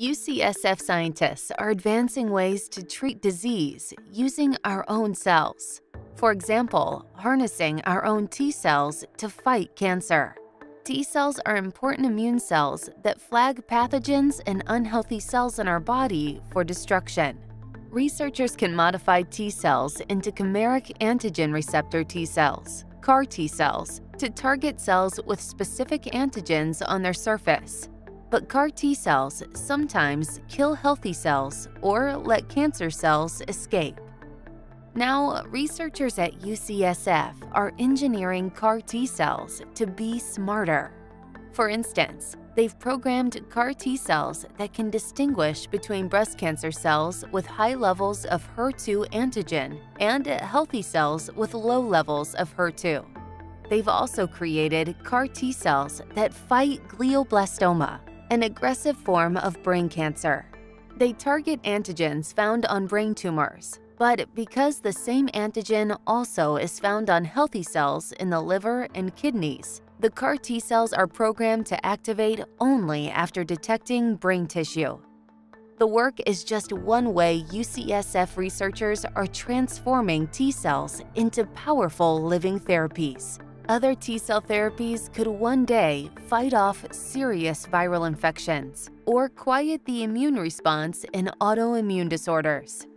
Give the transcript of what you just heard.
UCSF scientists are advancing ways to treat disease using our own cells. For example, harnessing our own T cells to fight cancer. T cells are important immune cells that flag pathogens and unhealthy cells in our body for destruction. Researchers can modify T cells into chimeric antigen receptor T cells, CAR T cells, to target cells with specific antigens on their surface. But CAR T cells sometimes kill healthy cells or let cancer cells escape. Now, researchers at UCSF are engineering CAR T cells to be smarter. For instance, they've programmed CAR T cells that can distinguish between breast cancer cells with high levels of HER2 antigen and healthy cells with low levels of HER2. They've also created CAR T cells that fight glioblastoma, an aggressive form of brain cancer. They target antigens found on brain tumors, but because the same antigen also is found on healthy cells in the liver and kidneys, the CAR T cells are programmed to activate only after detecting brain tissue. The work is just one way UCSF researchers are transforming T cells into powerful living therapies. Other T cell therapies could one day fight off serious viral infections or quiet the immune response in autoimmune disorders.